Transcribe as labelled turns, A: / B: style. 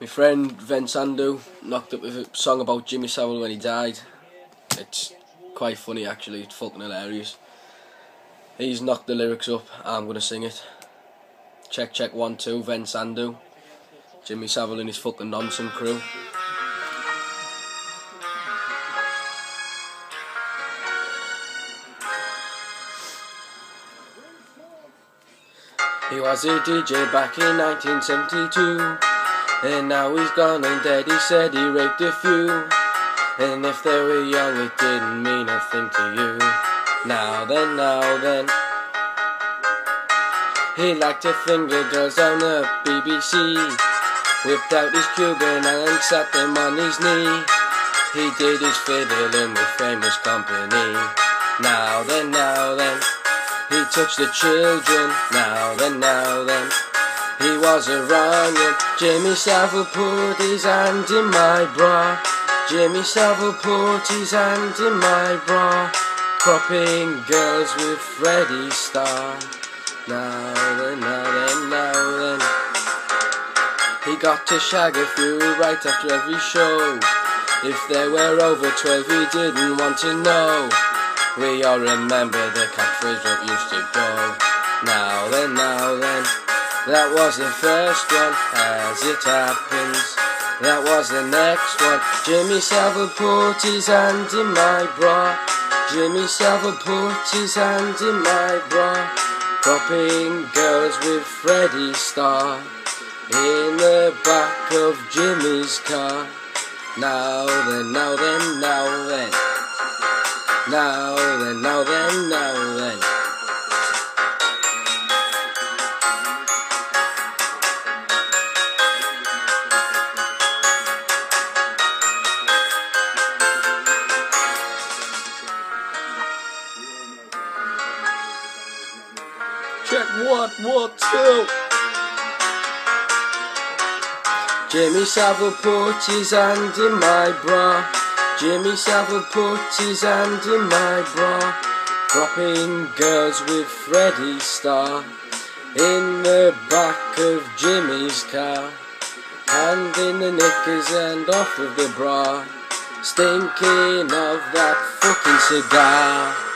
A: My friend Vensandu knocked up with a song about Jimmy Savile when he died. It's quite funny actually, it's fucking hilarious. He's knocked the lyrics up, I'm gonna sing it. Check check one two, Vensandu. Jimmy Savile and his fucking nonsense crew. He was a DJ back in 1972 And now he's gone and dead, he said he raped a few. And if they were young it didn't mean a thing to you. Now then, now then. He liked to finger girls on the BBC Whipped out his Cuban and sat them on his knee. He did his fiddling with famous company. Now then, now then. He touched the children, now then, now then. He was a running. Jimmy Savile put his hand in my bra. Jimmy Savile put his hand in my bra. Cropping girls with Freddie Starr. Now then, now then, now then. He got to shag a few right after every show. If they were over 12, he didn't want to know. We all remember the catchphrase that used to go. Now then, now then, that was the first one, as it happens. That was the next one. Jimmy Savile put his hand in my bra. Jimmy Savile put his hand in my bra. Cropping girls with Freddie Starr in the back of Jimmy's car. Now then, now then, now then. Now then, now then, now then.
B: Check what, what, two.
A: Jimmy Savile put his hand in my bra. Jimmy Savile put his hand in my bra. Dropping girls with Freddie Starr in the back of Jimmy's car. Hand in the knickers and off of the bra. Stinking of that fucking cigar.